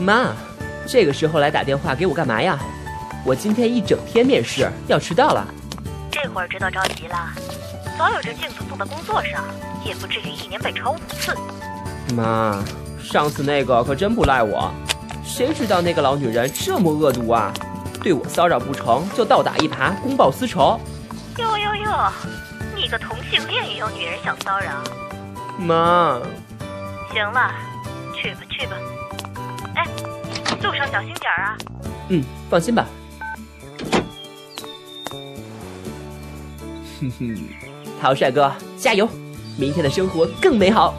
妈，这个时候来打电话给我干嘛呀？我今天一整天面试，要迟到了。这会儿知道着急了，早有这镜子送到工作上，也不至于一年被炒五次。妈，上次那个可真不赖我，谁知道那个老女人这么恶毒啊？对我骚扰不成就倒打一耙，公报私仇。哟哟哟，你个同性恋也有女人想骚扰？妈，行了，去吧去吧。哎，路上小心点儿啊。嗯，放心吧。哼哼，陶帅哥，加油！明天的生活更美好。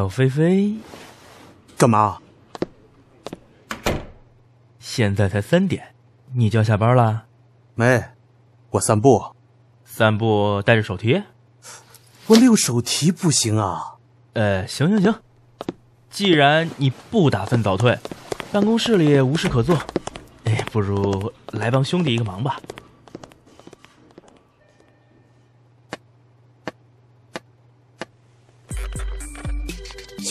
小飞飞，干嘛？现在才三点，你就要下班了？没，我散步。散步带着手提？我没有手提不行啊。呃，行行行，既然你不打算早退，办公室里无事可做，哎，不如来帮兄弟一个忙吧。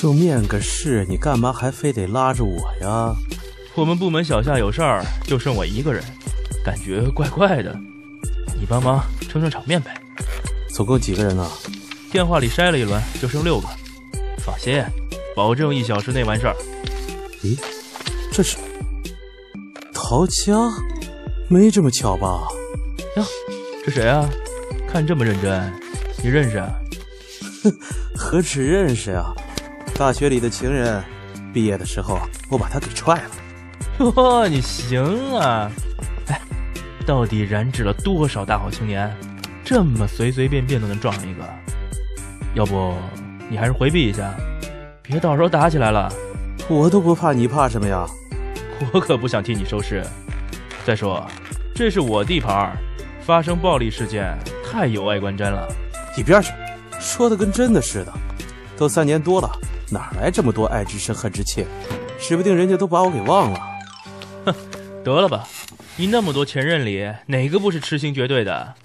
就面个试，你干嘛还非得拉着我呀？我们部门小夏有事儿，就剩我一个人，感觉怪怪的。你帮忙撑撑场面呗。总共几个人呢？电话里筛了一轮，就剩六个。放心，保证一小时内完事儿。咦，这是陶家？没这么巧吧？呀，这谁啊？看这么认真，你认识啊？哼，何止认识呀！大学里的情人，毕业的时候我把他给踹了。哇，你行啊！哎，到底染指了多少大好青年，这么随随便便都能撞上一个？要不你还是回避一下，别到时候打起来了。我都不怕，你怕什么呀？我可不想替你收尸。再说，这是我地盘，发生暴力事件太有碍观瞻了。一边去！说的跟真的似的。都三年多了。哪来这么多爱之深恨之切？指不定人家都把我给忘了。哼，得了吧，你那么多前任里哪个不是痴心绝对的？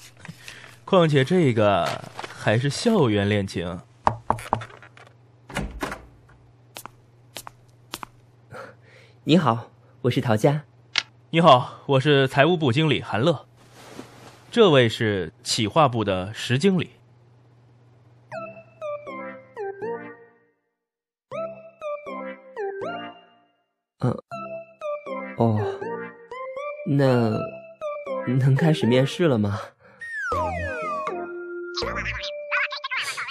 况且这个还是校园恋情。你好，我是陶佳。你好，我是财务部经理韩乐。这位是企划部的石经理。嗯，哦，那能开始面试了吗？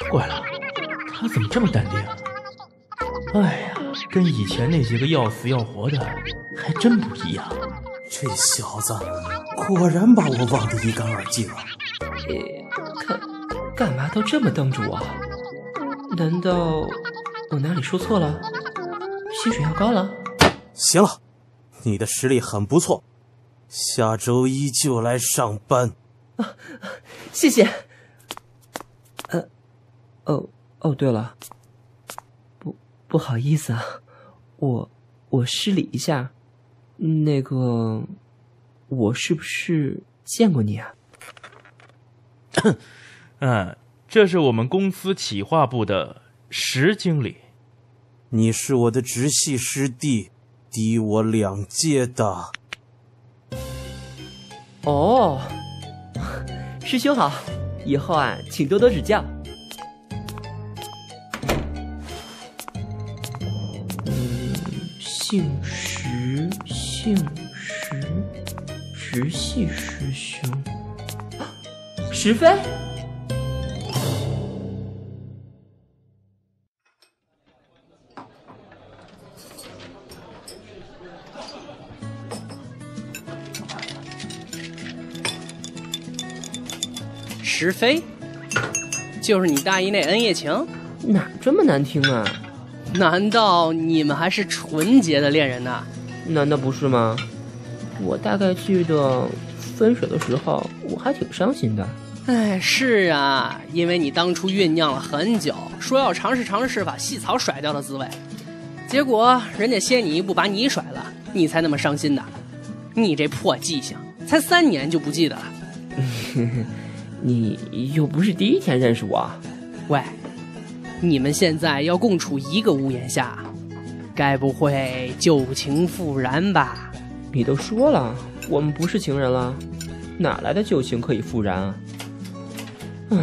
怪了，他怎么这么淡定？哎呀，跟以前那几个要死要活的还真不一样。这小子果然把我忘得一干二净了！干干嘛都这么瞪着我？难道我哪里说错了？薪水要高了？行了，你的实力很不错，下周一就来上班。啊，谢谢。呃，哦哦，对了，不不好意思啊，我我失礼一下，那个，我是不是见过你啊？嗯，这是我们公司企划部的石经理，你是我的直系师弟。低我两届的。哦，师兄好，以后啊，请多多指教。嗯，姓石，姓石，直系师兄，石飞。石飞，就是你大姨那恩叶情，哪这么难听啊？难道你们还是纯洁的恋人呢？难道不是吗？我大概记得分手的时候我还挺伤心的。哎，是啊，因为你当初酝酿了很久，说要尝试尝试把细草甩掉的滋味，结果人家先你一步把你甩了，你才那么伤心的。你这破记性，才三年就不记得了。你又不是第一天认识我。喂，你们现在要共处一个屋檐下，该不会旧情复燃吧？你都说了，我们不是情人了，哪来的旧情可以复燃啊？唉，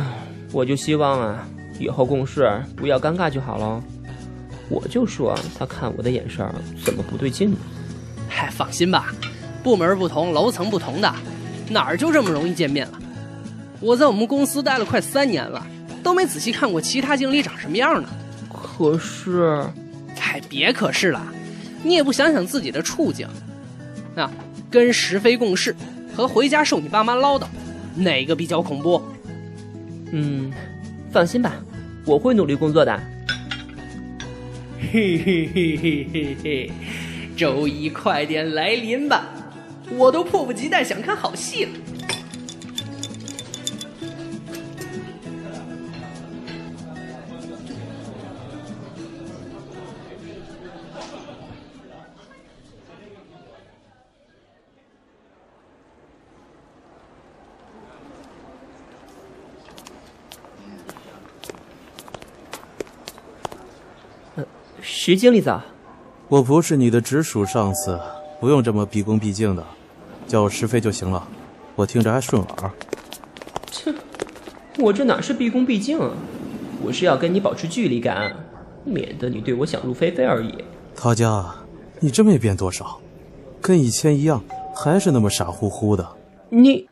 我就希望啊，以后共事不要尴尬就好了。我就说他看我的眼神怎么不对劲呢？嗨，放心吧，部门不同，楼层不同的，哪儿就这么容易见面了？我在我们公司待了快三年了，都没仔细看过其他经理长什么样呢。可是，哎，别可是了，你也不想想自己的处境，啊，跟石飞共事和回家受你爸妈唠叨，哪个比较恐怖？嗯，放心吧，我会努力工作的。嘿嘿嘿嘿嘿嘿，周一快点来临吧，我都迫不及待想看好戏了。石经理早，我不是你的直属上司，不用这么毕恭毕敬的，叫我石飞就行了，我听着还顺耳。切，我这哪是毕恭毕敬啊，我是要跟你保持距离感，免得你对我想入非非而已。陶家，你真没变多少，跟以前一样，还是那么傻乎乎的。你。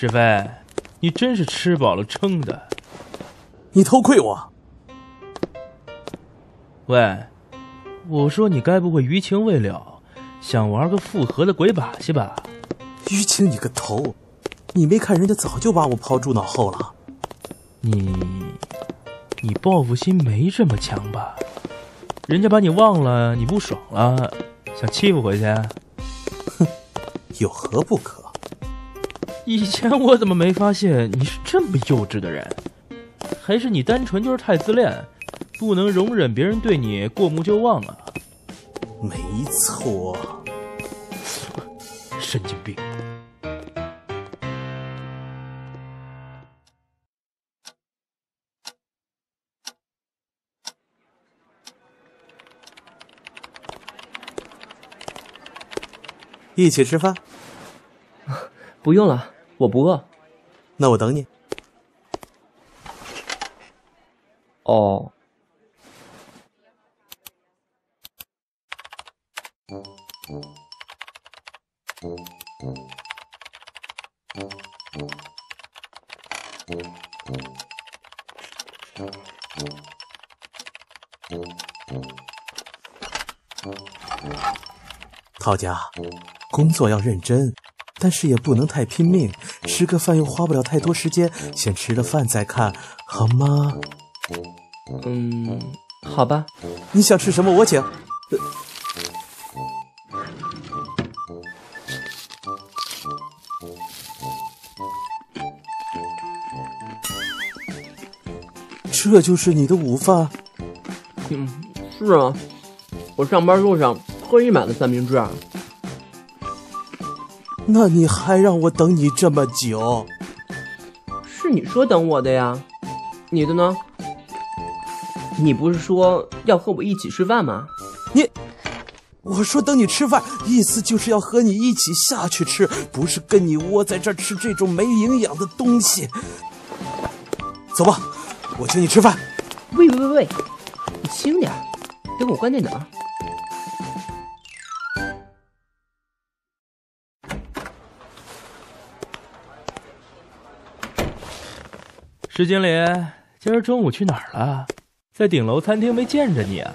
石飞，你真是吃饱了撑的。你偷窥我？喂，我说你该不会余情未了，想玩个复合的鬼把戏吧？余情你个头！你没看人家早就把我抛诸脑后了。你，你报复心没这么强吧？人家把你忘了，你不爽了，想欺负回去？哼，有何不可？以前我怎么没发现你是这么幼稚的人？还是你单纯就是太自恋，不能容忍别人对你过目就忘啊？没错，神经病！一起吃饭？不用了，我不饿。那我等你。哦。陶家，工作要认真。但是也不能太拼命，吃个饭又花不了太多时间，先吃了饭再看，好吗？嗯，好吧。你想吃什么我请。这就是你的午饭？嗯，是啊，我上班路上特意买了三明治。那你还让我等你这么久？是你说等我的呀，你的呢？你不是说要和我一起吃饭吗？你，我说等你吃饭，意思就是要和你一起下去吃，不是跟你窝在这儿吃这种没营养的东西。走吧，我请你吃饭。喂喂喂喂，你轻点，等我关电脑。石经理，今儿中午去哪儿了？在顶楼餐厅没见着你啊？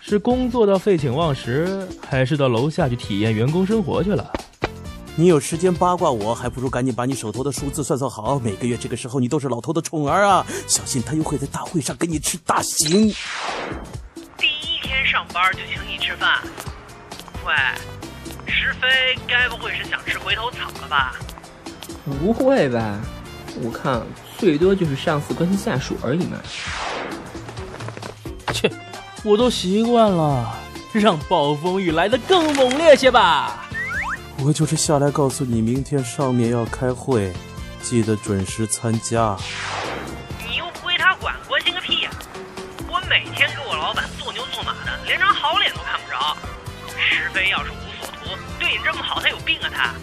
是工作到废寝忘食，还是到楼下去体验员工生活去了？你有时间八卦我，还不如赶紧把你手头的数字算算好。每个月这个时候，你都是老头的宠儿啊！小心他又会在大会上给你吃大刑。第一天上班就请你吃饭，喂，石飞该不会是想吃回头草了吧？不会吧？我看最多就是上司关心下属而已嘛。切，我都习惯了，让暴风雨来得更猛烈些吧。我就是下来告诉你，明天上面要开会，记得准时参加。你又不归他管，关心个屁呀！我每天给我老板做牛做马的，连张好脸都看不着。石飞要是无所图，对你这么好，他有病啊他！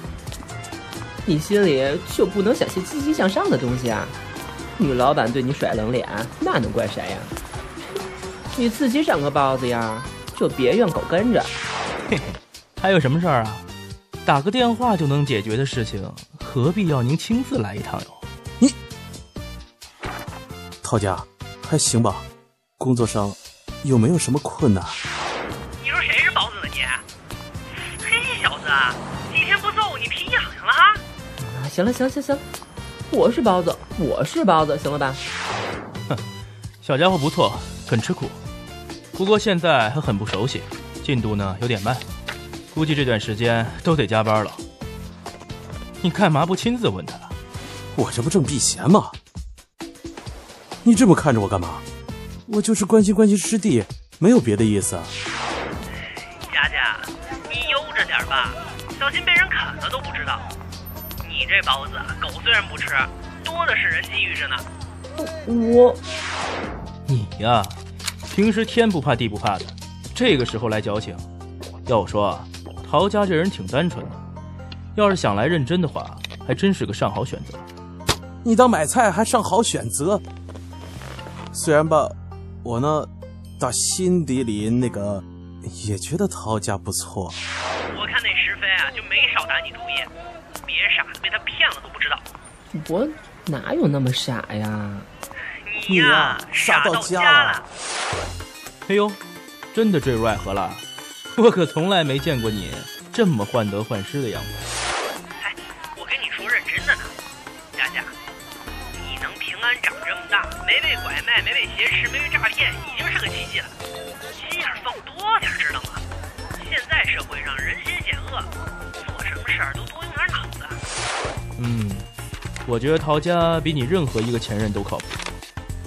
你心里就不能想些积极向上的东西啊？女老板对你甩冷脸，那能怪谁呀？你自己长个包子呀，就别怨狗跟着。嘿嘿，还有什么事儿啊？打个电话就能解决的事情，何必要您亲自来一趟哟？你，陶家，还行吧？工作上有没有什么困难？行了行行行，我是包子，我是包子，行了吧？哼，小家伙不错，肯吃苦，不过现在还很不熟悉，进度呢有点慢。估计这段时间都得加班了。你干嘛不亲自问他？我这不正避嫌吗？你这么看着我干嘛？我就是关心关心师弟，没有别的意思。佳佳，你悠着点吧，小心被人砍了都不知道。你这包子，狗虽然不吃，多的是人觊觎着呢。我，你呀，平时天不怕地不怕的，这个时候来矫情，要我说啊。陶家这人挺单纯的，要是想来认真的话，还真是个上好选择。你当买菜还上好选择？虽然吧，我呢，打心底里那个也觉得陶家不错。我看那石飞啊，就没少打你主意，别傻的被他骗了都不知道。我哪有那么傻呀？你呀，傻到家了。哎呦，真的坠入爱河了？我可从来没见过你这么患得患失的样子。哎，我跟你说认真的呢，佳佳，你能平安长这么大，没被拐卖，没被挟持，没被诈骗，已经是个奇迹了。心眼放多点，知道吗？我觉得陶家比你任何一个前任都靠谱，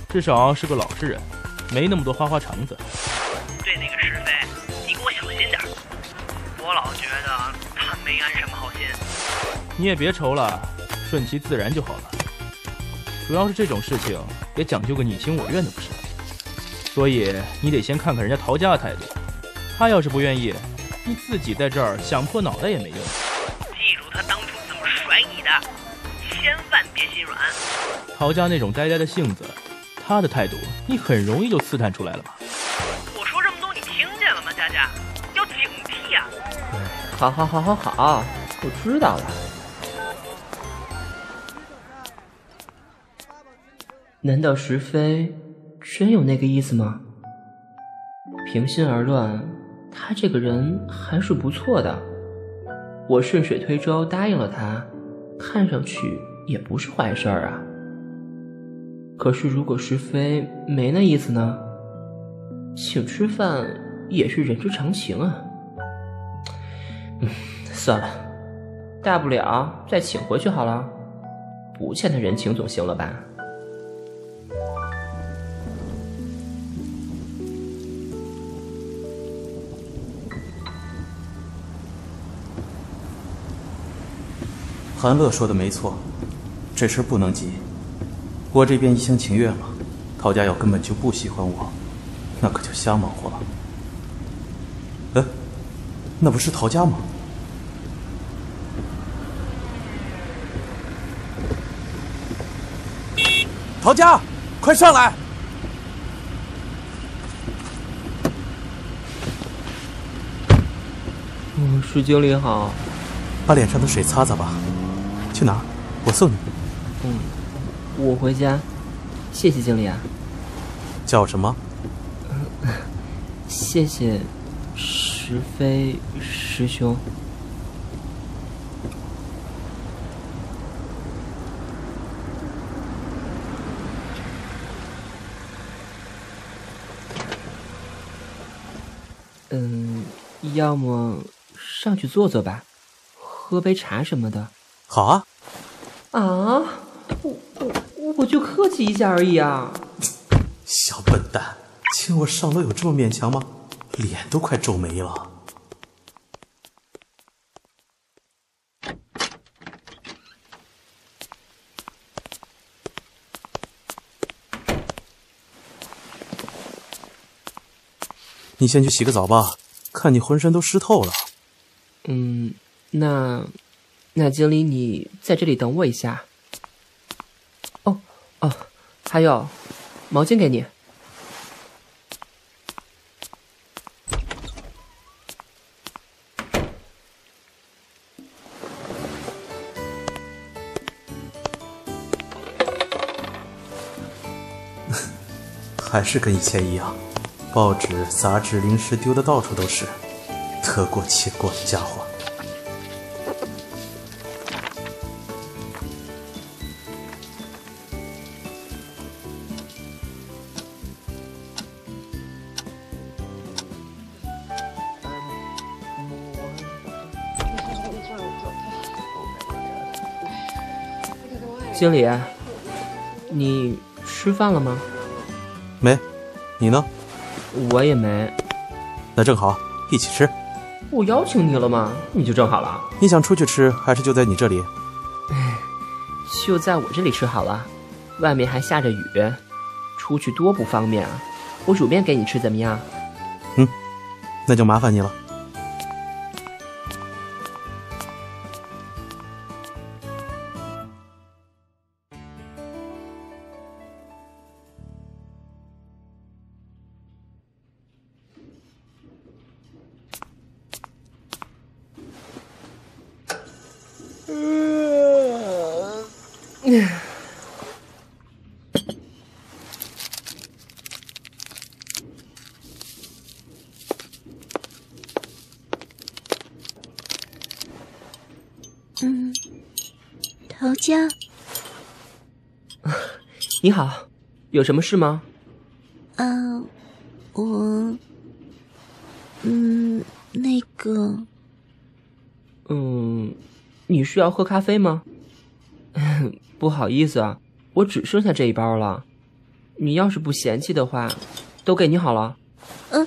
至少是个老实人，没那么多花花肠子。对那个石飞，你给我小心点，我老觉得他没安什么好心，你也别愁了，顺其自然就好了。主要是这种事情也讲究个你情我愿的，不是？所以你得先看看人家陶家的态度。他要是不愿意，你自己在这儿想破脑袋也没用。陶家那种呆呆的性子，他的态度你很容易就刺探出来了嘛。我说这么多，你听见了吗，佳佳？要警惕呀！好，好，好，好，好，我知道了。难道石飞真有那个意思吗？平心而论，他这个人还是不错的。我顺水推舟答应了他，看上去也不是坏事儿啊。可是如果石飞没那意思呢？请吃饭也是人之常情啊。嗯，算了，大不了再请回去好了，不欠他人情总行了吧？韩乐说的没错，这事不能急。我这边一厢情愿了，陶家要根本就不喜欢我，那可就瞎忙活了。哎。那不是陶家吗？陶家，快上来！嗯，石经理好。把脸上的水擦擦吧。去哪儿？我送你。嗯，我回家，谢谢经理啊。叫什么？谢谢，石飞师兄。嗯，要么上去坐坐吧，喝杯茶什么的。好啊。啊，我我。我就客气一下而已啊。小笨蛋，请我上楼有这么勉强吗？脸都快皱没了。你先去洗个澡吧，看你浑身都湿透了。嗯，那那经理，你在这里等我一下。还有，毛巾给你。还是跟以前一样，报纸、杂志、零食丢的到处都是，得过且过的家伙。经理，你吃饭了吗？没，你呢？我也没。那正好，一起吃。我邀请你了吗？你就正好了。你想出去吃，还是就在你这里？就在我这里吃好了。外面还下着雨，出去多不方便啊！我煮面给你吃，怎么样？嗯，那就麻烦你了。陶家，你好，有什么事吗？嗯，我，嗯，那个，嗯，你是要喝咖啡吗？不好意思啊，我只剩下这一包了。你要是不嫌弃的话，都给你好了。嗯，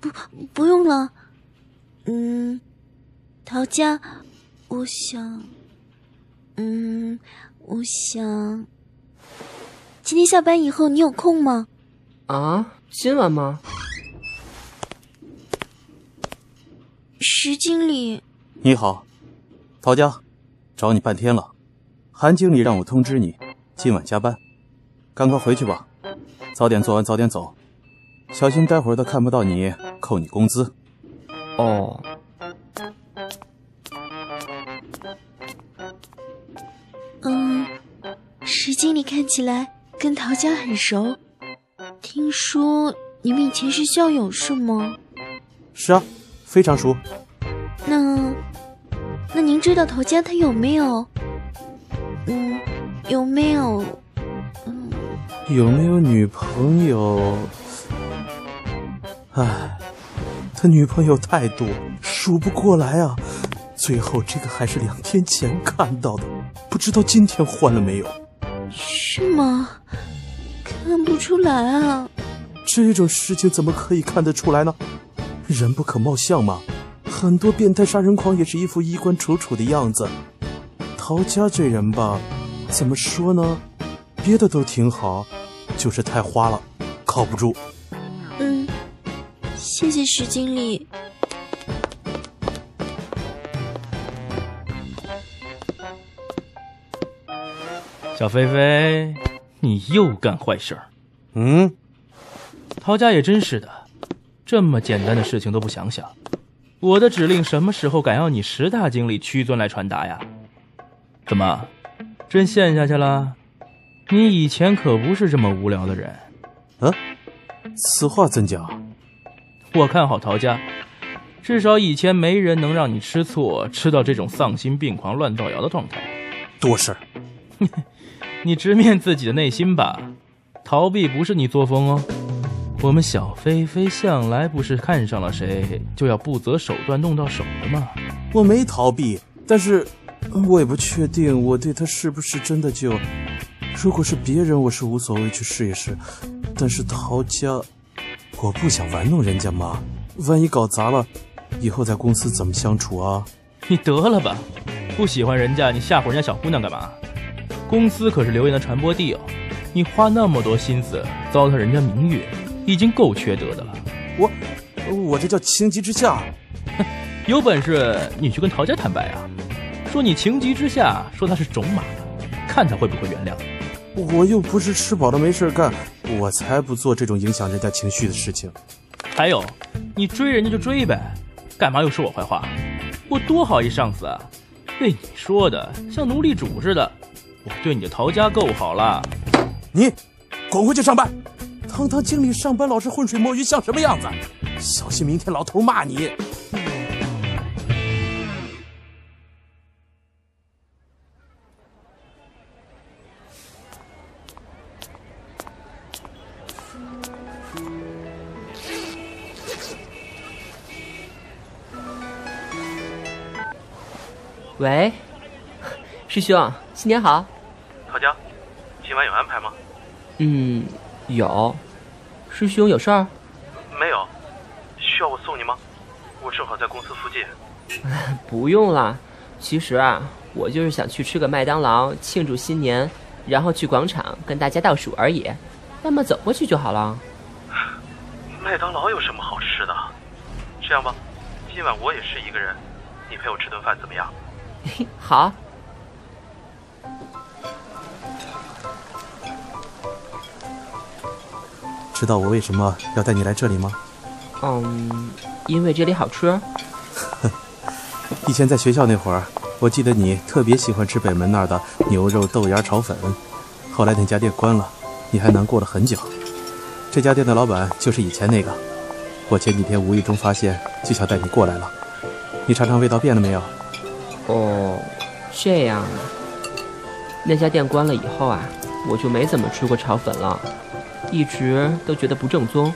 不，不用了。嗯，陶家，我想，嗯，我想，今天下班以后你有空吗？啊，今晚吗？石经理，你好，陶佳，找你半天了。韩经理让我通知你，今晚加班，赶快回去吧。早点做完，早点走，小心待会儿他看不到你，扣你工资。哦。石经理看起来跟陶家很熟，听说你们以前是校友是吗？是啊，非常熟。那，那您知道陶家他有没有？嗯，有没有？嗯，有没有女朋友？唉，他女朋友太多，数不过来啊。最后这个还是两天前看到的，不知道今天换了没有？是吗？看不出来啊。这种事情怎么可以看得出来呢？人不可貌相嘛。很多变态杀人狂也是一副衣冠楚楚的样子。陶家这人吧，怎么说呢？别的都挺好，就是太花了，靠不住。嗯，谢谢石经理。小菲菲，你又干坏事儿。嗯，陶家也真是的，这么简单的事情都不想想。我的指令什么时候敢要你石大经理屈尊来传达呀？怎么，真陷下去了？你以前可不是这么无聊的人。啊，此话怎讲？我看好陶家，至少以前没人能让你吃醋，吃到这种丧心病狂、乱造谣的状态。多事儿。你直面自己的内心吧，逃避不是你作风哦。我们小菲菲向来不是看上了谁就要不择手段弄到手的吗？我没逃避，但是我也不确定我对他是不是真的就。如果是别人，我是无所谓去试一试，但是陶家，我不想玩弄人家嘛。万一搞砸了，以后在公司怎么相处啊？你得了吧，不喜欢人家，你吓唬人家小姑娘干嘛？公司可是流言的传播地哦，你花那么多心思糟蹋人家名誉，已经够缺德的了。我，我这叫情急之下。有本事你去跟陶家坦白啊，说你情急之下说他是种马，看他会不会原谅。我又不是吃饱了没事干，我才不做这种影响人家情绪的事情。还有，你追人家就追呗，干嘛又说我坏话？我多好一上司啊，被你说的像奴隶主似的。我对你的陶家够好了，你滚回去上班。堂堂经理上班老是浑水摸鱼，像什么样子？小心明天老头骂你。喂，师兄，新年好。陶家，今晚有安排吗？嗯，有。师兄有事儿？没有。需要我送你吗？我正好在公司附近。不用了。其实啊，我就是想去吃个麦当劳庆祝新年，然后去广场跟大家倒数而已。那么走过去就好了。麦当劳有什么好吃的？这样吧，今晚我也是一个人，你陪我吃顿饭怎么样？好。知道我为什么要带你来这里吗？嗯，因为这里好吃。以前在学校那会儿，我记得你特别喜欢吃北门那儿的牛肉豆芽炒粉。后来那家店关了，你还难过了很久。这家店的老板就是以前那个。我前几天无意中发现，就想带你过来了。你尝尝味道变了没有？哦，这样啊。那家店关了以后啊，我就没怎么吃过炒粉了，一直都觉得不正宗，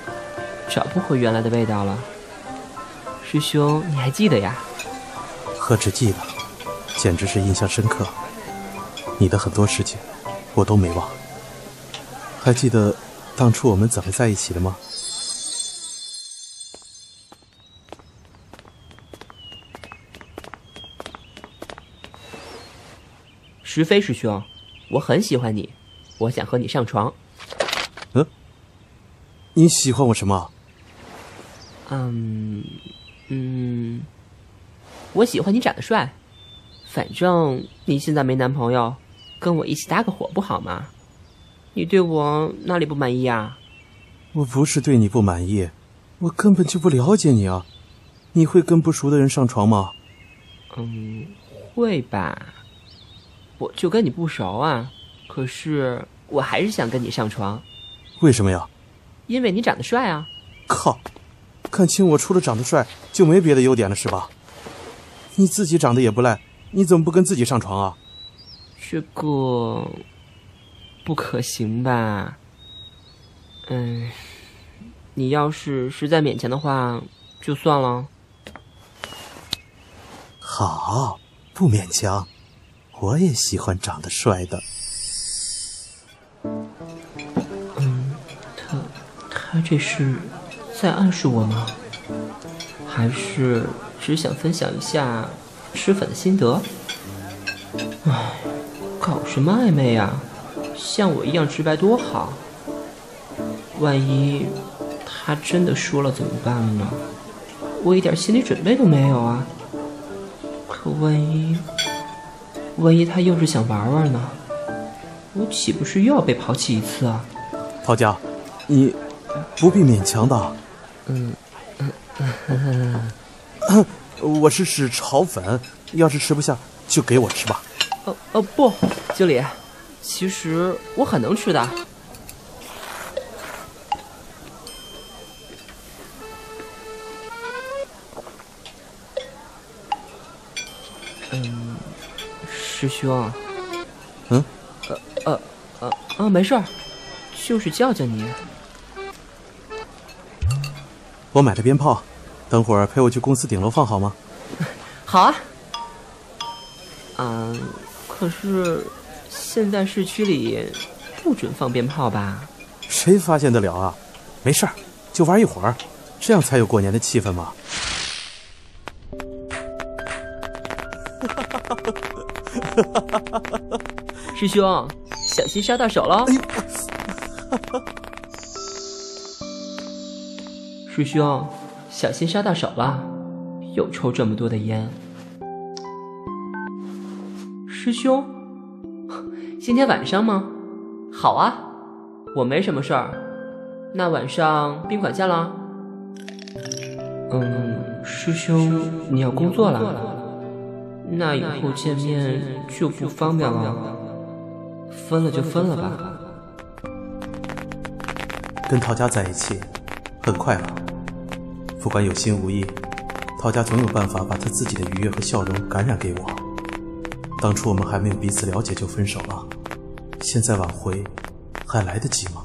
找不回原来的味道了。师兄，你还记得呀？何止记得，简直是印象深刻。你的很多事情，我都没忘。还记得当初我们怎么在一起的吗？石飞师兄，我很喜欢你，我想和你上床。嗯，你喜欢我什么？嗯嗯，我喜欢你长得帅。反正你现在没男朋友，跟我一起搭个伙不好吗？你对我哪里不满意啊？我不是对你不满意，我根本就不了解你啊！你会跟不熟的人上床吗？嗯，会吧。我就跟你不熟啊，可是我还是想跟你上床。为什么呀？因为你长得帅啊！靠，看清我除了长得帅就没别的优点了是吧？你自己长得也不赖，你怎么不跟自己上床啊？这个不可行吧？嗯，你要是实在勉强的话，就算了。好，不勉强。我也喜欢长得帅的。这是在暗示我吗？还是只想分享一下吃粉的心得？唉，搞什么暧昧呀？像我一样直白多好。万一他真的说了怎么办呢？我一点心理准备都没有啊。可万一……万一他又是想玩玩呢？我岂不是又要被抛弃一次啊？陶家，你不必勉强的。嗯嗯，我是指炒粉，要是吃不下就给我吃吧。呃呃不，经理，其实我很能吃的。嗯。师兄，嗯，呃呃呃呃，没事儿，就是叫叫你。我买了鞭炮，等会儿陪我去公司顶楼放好吗？好啊。嗯，可是现在市区里不准放鞭炮吧？谁发现得了啊？没事儿，就玩一会儿，这样才有过年的气氛嘛。师兄，小心烧到手喽！师兄，小心烧到手了，又抽这么多的烟。师兄，今天晚上吗？好啊，我没什么事儿，那晚上宾馆见了。嗯，师兄，你要工作了？那以后见面就不方便了，分了就分了吧。跟陶家在一起，很快乐。不管有心无意，陶家总有办法把他自己的愉悦和笑容感染给我。当初我们还没有彼此了解就分手了，现在挽回还来得及吗？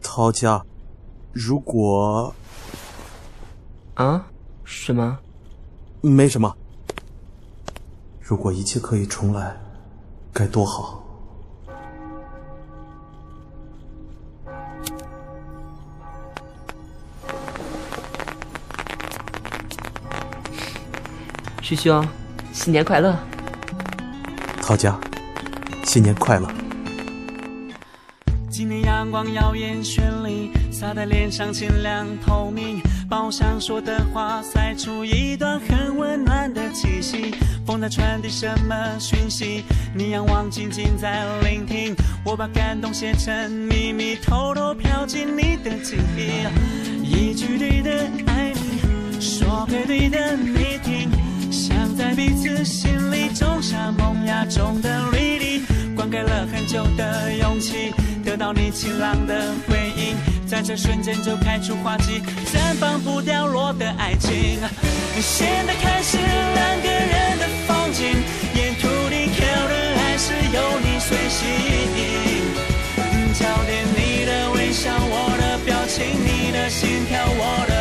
陶家，如果……啊？什么？没什么。如果一切可以重来，该多好！师兄，新年快乐！陶家，新年快乐！今天阳光耀眼绚丽，洒在脸上清亮透明。把我想说的话塞出一段很温暖的气息。风在传递什么讯息？你仰望，静静在聆听。我把感动写成秘密，偷偷飘进你的记忆。一句对的爱你，说给对的你听。彼此心里种下萌芽中的绿地，灌溉了很久的勇气，得到你晴朗的回应。在这瞬间就开出花季，绽放不掉落的爱情。现在开始两个人的风景，沿途地飘的还是有你随行。焦点你的微笑，我的表情，你的心跳，我的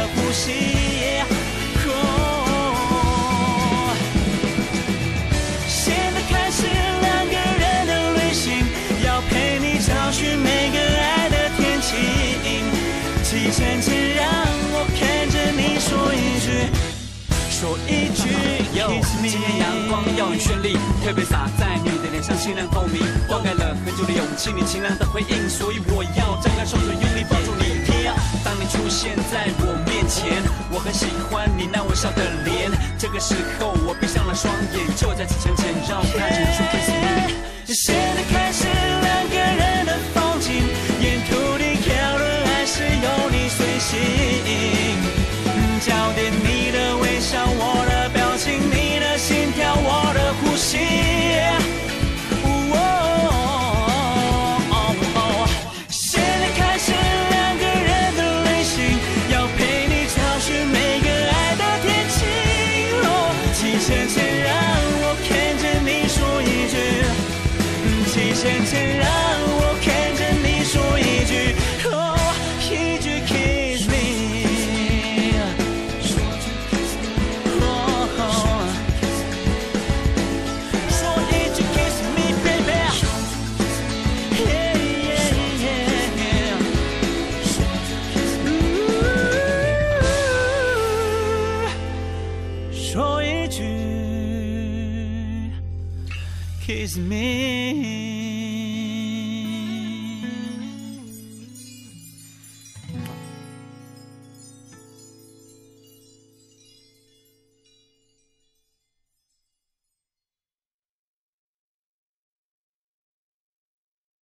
绚丽，特别洒在你的脸上，清亮透明，灌溉了很久的勇气，你晴朗的回应，所以我要张开双手，用力抱住你。当你出现在我面前，我很喜欢你那微笑的脸。这个时候，我闭上了双眼，就在此前前，让我开始说 kiss me。现在开始两个人的风景，沿途的飘的还是有你随行。